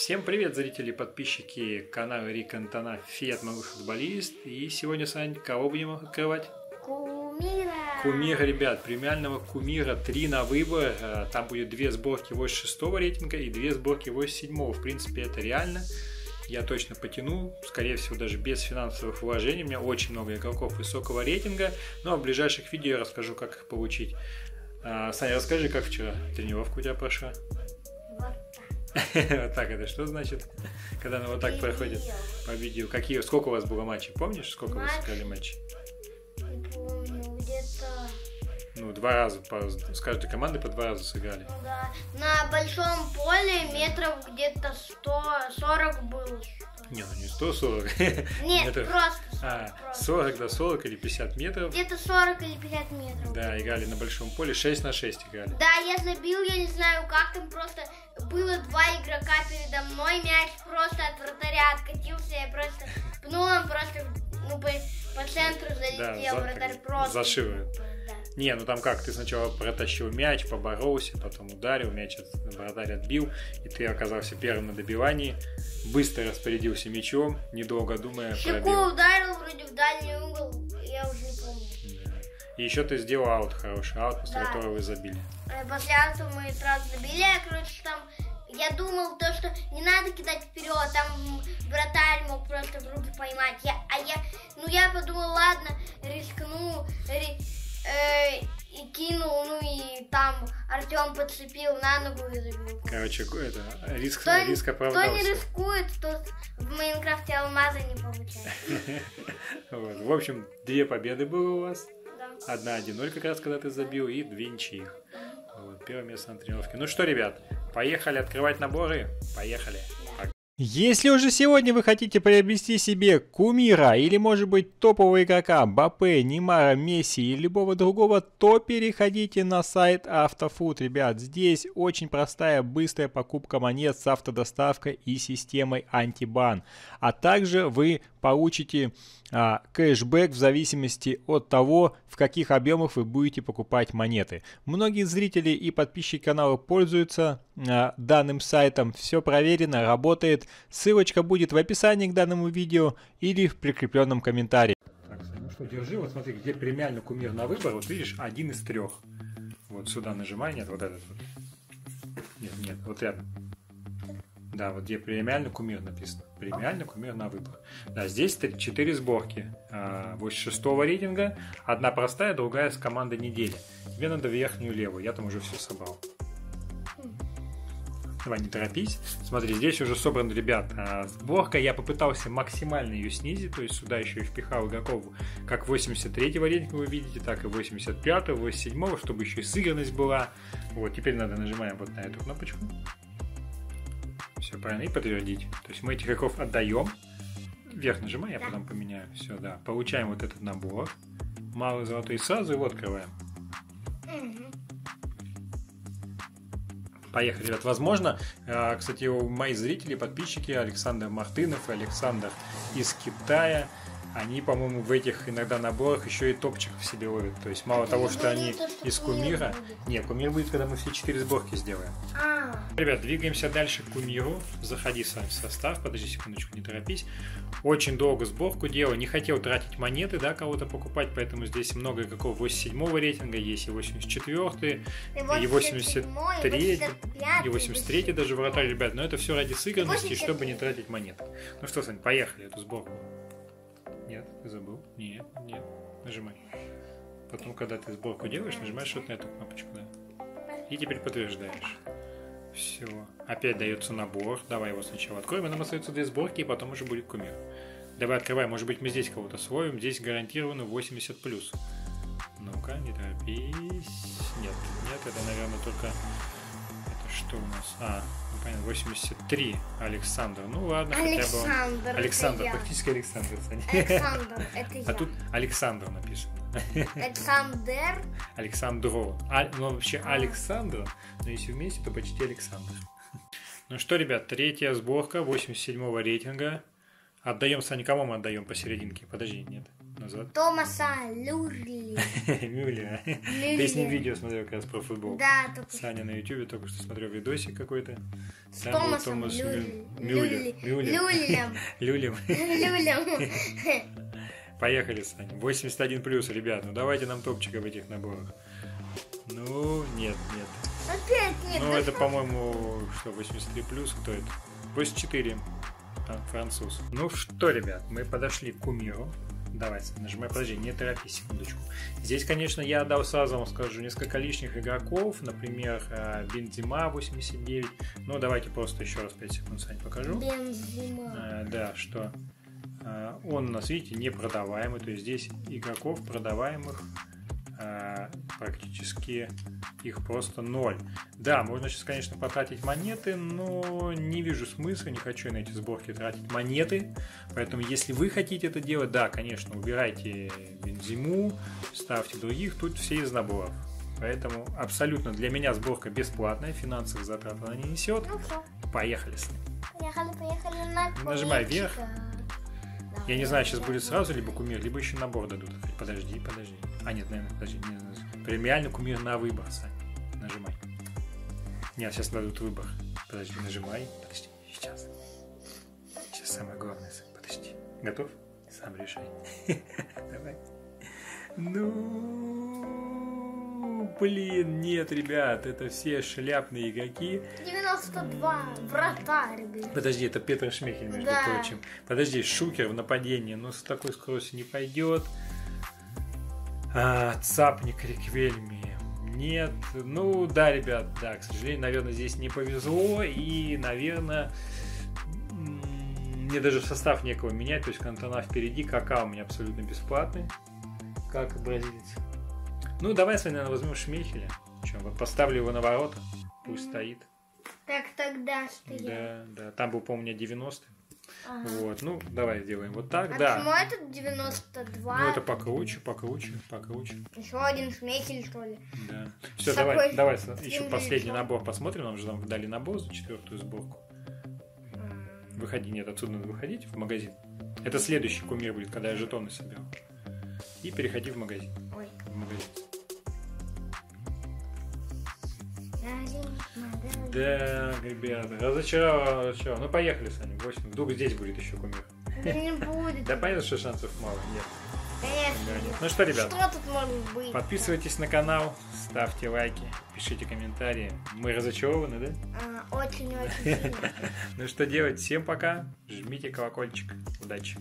Всем привет, зрители и подписчики канала Рик Антона Фиат Могу Футболист. И сегодня, Сань, кого будем открывать? Кумира. Кумира, ребят, премиального кумира 3 на выбор. Э, Там будет две сборки 86 рейтинга и две сборки 87 В принципе, это реально. Я точно потяну, скорее всего, даже без финансовых вложений. У меня очень много игроков высокого рейтинга. Но в ближайших видео я расскажу, как их получить. А, Саня, расскажи, как вчера тренировка у тебя прошла? Вот так это что значит? Когда она вот так проходит по видео. Какие, сколько у вас было матчей? Помнишь, сколько вы сыграли матчей? Ну, два раза, по, с каждой командой по два раза сыграли. ну да, на большом поле метров где-то 140 было. Не, ну не 140. Нет, метров. просто 40. А, просто. 40 до 40 или 50 метров. Где-то 40 или 50 метров. Да, играли на большом поле, 6 на 6 играли. Да, я забил, я не знаю как, там просто было два игрока передо мной, мяч просто от вратаря откатился, я просто пнул, он просто ну, по, по центру залетел, за- вратарь просто... зашил. Да. Не, ну там как, ты сначала протащил мяч, поборолся, потом ударил, мяч от, вратарь отбил, и ты оказался первым на добивании, быстро распорядился мячом, недолго думая, Щеку пробил. ударил вроде в дальний угол, я уже не помню. Да. И еще ты сделал аут хороший, аут, после Да. которого вы забили. Э, После этого мы сразу забили, а, короче, там я думал то, что не надо кидать вперед, там вратарь мог просто подцепил на ногу забил. Короче, это, риск, Кто, риск кто оправдался. не рискует, тот в Майнкрафте алмаза не получает. Вот. В общем, две победы было у вас. Да. Одна 1-0 как раз, когда ты забил, и две ничьих. Вот, первое место на тренировке. Ну что, ребят, поехали открывать наборы? Поехали. Если уже сегодня вы хотите приобрести себе кумира или может быть топового игрока Бапе, Немара, Месси и любого другого, то переходите на сайт Автофуд, ребят. Здесь очень простая, быстрая покупка монет с автодоставкой и системой антибан. А также вы получите а, кэшбэк в зависимости от того, в каких объемах вы будете покупать монеты. Многие зрители и подписчики канала пользуются а, данным сайтом. Все проверено, работает. Ссылочка будет в описании к данному видео или в прикрепленном комментарии. Так, ну что, держи, вот смотри, где премиальный кумир на выбор, вот видишь, один из трех. Вот сюда нажимай, нет, вот этот вот. Нет, нет, вот рядом. Да, вот где премиальный кумир написано. Премиальный кумир на выбор. Да, здесь три- четыре сборки. А, 86 рейтинга. Одна простая, другая с командой недели. Тебе надо верхнюю левую. Я там уже все собрал. Давай, не торопись. Смотри, здесь уже собран, ребят, сборка. Я попытался максимально ее снизить, то есть сюда еще и впихал игроков как 83-го рейтинга вы видите, так и 85-го, 87-го, чтобы еще и сыгранность была. Вот, теперь надо нажимаем вот на эту кнопочку. Все правильно, и подтвердить. То есть мы этих игроков отдаем. Вверх нажимай, я потом поменяю. Все, да. Получаем вот этот набор. Малый золотой сразу его открываем. Мгм. Поехали, ребят. Возможно, э, кстати, мои зрители, подписчики Александр Мартынов Александр из Китая, они, по-моему, в этих иногда наборах еще и топчиков себе ловят. То есть мало того, что они из кумир кумира... Не, кумир будет, когда мы все четыре сборки сделаем. А, Ребят, двигаемся дальше к кумиру. Заходи сам в состав, подожди секундочку, не торопись. Очень долго сборку делал, не хотел тратить монеты, да, кого-то покупать, поэтому здесь много игроков 87 рейтинга, есть и 84 и 83 и 83 даже вратарь, ребят, но это все ради сыгранности, 83. чтобы не тратить монеты. Ну что, Сань, поехали эту сборку. Нет, ты забыл? Нет, нет, нажимай. Потом, когда ты сборку делаешь, нажимаешь вот на эту кнопочку, да. И теперь подтверждаешь. Все. Опять дается набор. Давай его сначала откроем, и нам остается две сборки, и потом уже будет кумир. Давай открывай, может быть мы здесь кого-то словим. Здесь гарантированно 80 плюс. Ну-ка, не торопись. Нет, нет, это, наверное, только... Что у нас? А, ну, понятно, 83. Александр. Ну ладно, хотя бы он... Александр. Александр, это я. практически Александр. Саня. Александр, это я. А тут Александр написано. Александр. Александро. А, ну, вообще Александр, но если вместе, то почти Александр. Ну что, ребят, третья сборка 87 рейтинга. Отдаем, Саня, кому мы отдаем посерединке? Подожди, нет. Назад. Томаса Люрли. Мюллера. Ты с ним видео смотрел как раз про футбол. Да, только Саня на ютубе только что смотрел видосик какой-то. Был Томасом. Мюллер. Люлем. Люлем. Люлем. Поехали, Саня. 81 плюс, ребят. Ну давайте нам топчика в этих наборах. Ну, нет, нет. Опять нет. Ну, это, по-моему, что, 83 плюс, кто это? 84. А, француз. Ну что, ребят, мы подошли к кумиру. Давайте, нажимай, подожди, не торопись, секундочку. Здесь, конечно, я дал сразу вам скажу несколько лишних игроков, например, э, Бензима 89. Ну, давайте просто еще раз 5 секунд, Сань, покажу. Бензима. Э, Да, что э, он у нас, видите, не продаваемый, то есть здесь игроков продаваемых практически их просто ноль. Да, можно сейчас, конечно, потратить монеты, но не вижу смысла, не хочу я на эти сборки тратить монеты. Поэтому, если вы хотите это делать, да, конечно, убирайте бензиму, ставьте других, тут все из наборов. Поэтому абсолютно для меня сборка бесплатная, финансовых затрат она не несет. Ну все. Поехали с ним. Поехали, поехали на Нажимай вверх. Я не знаю, сейчас будет сразу либо кумир, либо еще набор дадут. Подожди, подожди. А, нет, наверное, подожди. Не, не, Премиальный кумир на выбор, Сань. Нажимай. Нет, сейчас дадут выбор. Подожди, нажимай. Подожди, сейчас. Сейчас самое главное, Сань. Подожди. Готов? Сам решай. Давай. Ну, блин, нет, ребят, это все шляпные игроки. 92. Вратарь, блин. Подожди, это Петр Шмехель, между Да. прочим. Подожди, Шукер в нападении, но с такой скоростью не пойдет. А, Цапник Риквельми. Нет. Ну, да, ребят, да, к сожалению, наверное, здесь не повезло. И, наверное, мне даже состав некого менять. То есть Кантона впереди, Кака у меня абсолютно бесплатный. Как бразилец. Ну, давай, с вами, наверное, возьмем Шмехеля. Че, вот поставлю его на ворота. Пусть стоит. Так тогда что я? Да, да. Там был, по-моему, у меня 90 Ага. Вот, ну, давай сделаем вот так, А да. почему этот 92? Ну, это покруче, покруче, покруче. Еще один шмекель, что ли? Да. Все, давай, давай еще последний набор посмотрим. Нам же там дали набор за четвертую сборку. Выходи, нет, отсюда надо выходить в магазин. Это следующий кумир будет, когда я жетоны соберу. И переходи в магазин. Ой. В магазин. Да, ребята, разочаровал, разочаровал. Ну, поехали, Саня, 8. Вдруг здесь будет еще кумир. Да не будет. Да понятно, что шансов мало. Нет. Конечно. Ну что, ребят, Что тут может быть? Подписывайтесь на канал, ставьте лайки, пишите комментарии. Мы разочарованы, да? А, Очень-очень сильно. Ну что делать? Всем пока. Жмите колокольчик. Удачи.